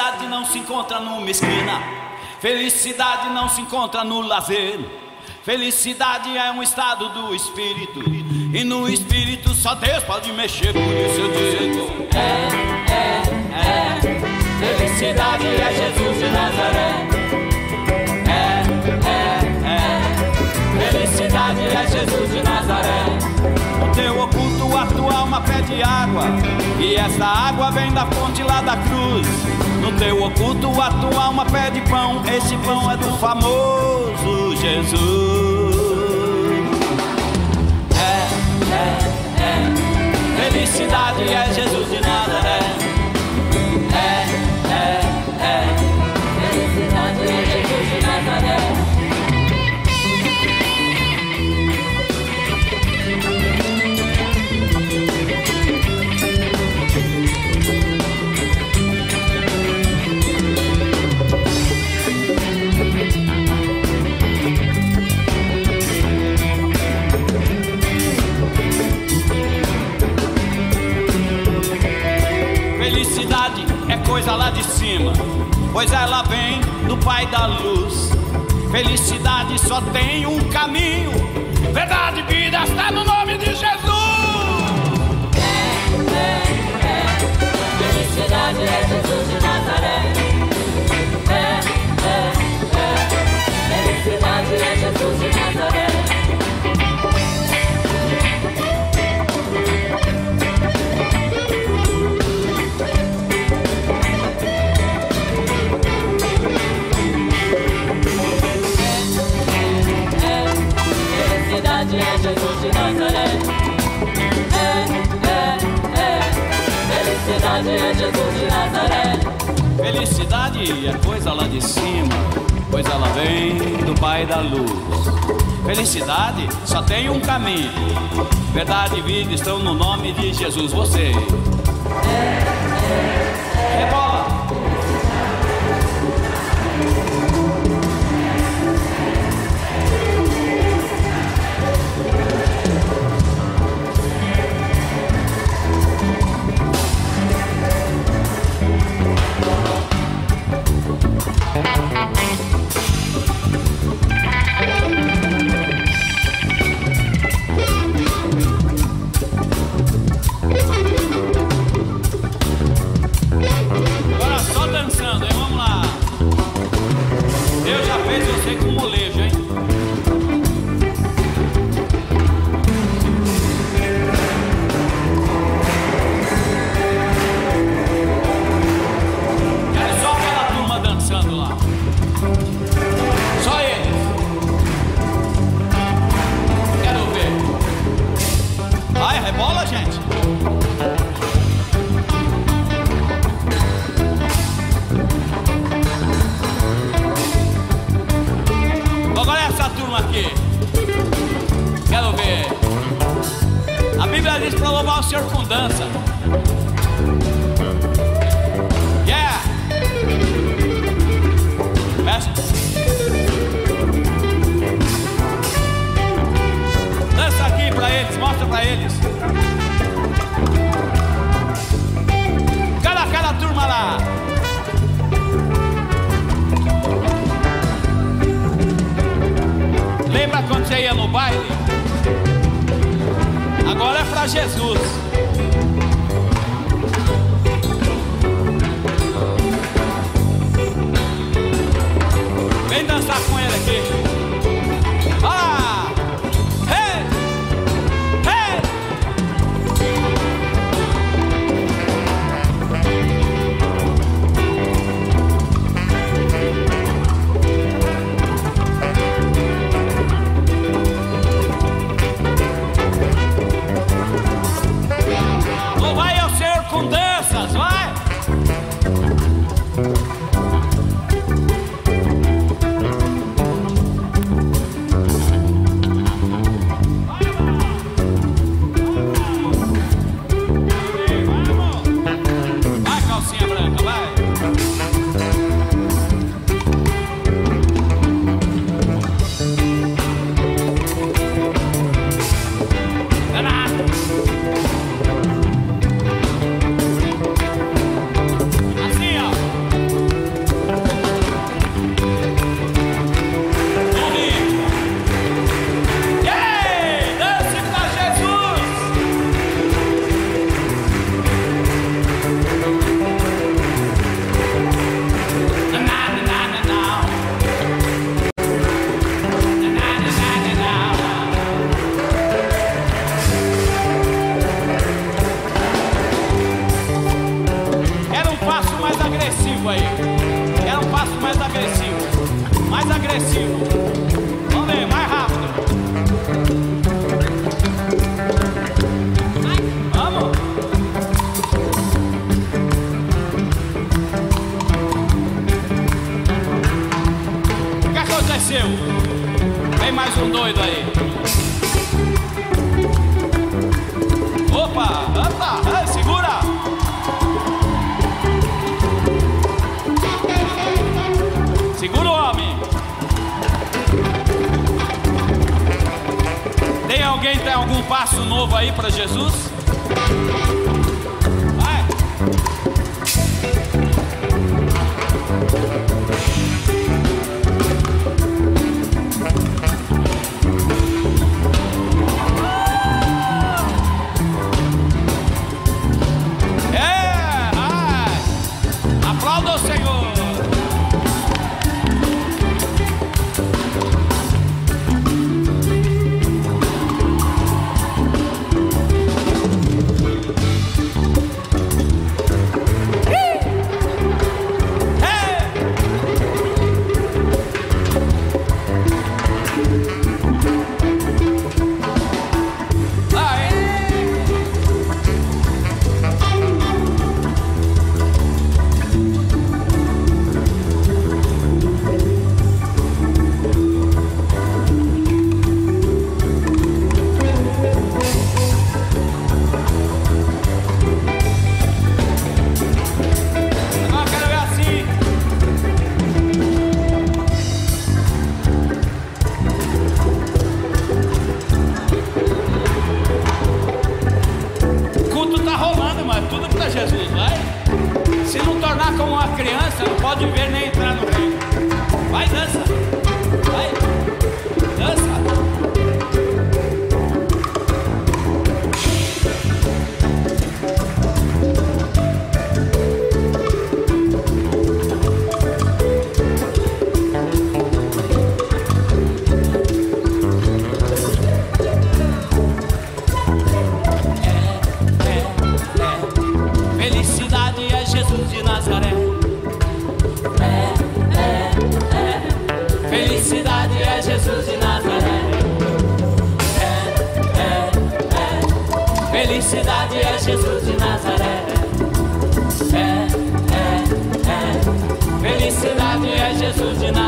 Felicidade não se encontra numa esquina. Felicidade não se encontra no lazer. Felicidade é um estado do espírito. E no espírito só Deus pode mexer. Por isso eu digo: É, é, é. Felicidade é Jesus de Nazaré. É, é, é. Felicidade é Jesus de Nazaré. O teu oculto a tua alma pede água. E essa água vem da fonte lá da cruz. No teu oculto a tua alma pede pão. Esse pão é do famoso Jesus. É, é, é. Felicidade é Jesus de Nazaré. Pois ela vem do Pai da luz. Felicidade só tem um caminho, verdade e vida está no nome de Jesus. Felicidade é Jesus Felicidade é Jesus de Nazaré. É, é, é. Felicidade é Jesus de Nazaré. Felicidade é coisa lá de cima, pois ela vem do Pai da luz. Felicidade só tem um caminho, verdade e vida estão no nome de Jesus. Você. Rebola. Agora baile? Agora é pra Jesus. algum passo novo aí para Jesus? Se não tornar como uma criança, não pode viver nem entrar no reino. Vai dança. felicidade é Jesus de Nazaré. É, é, é. Felicidade é Jesus de Nazaré.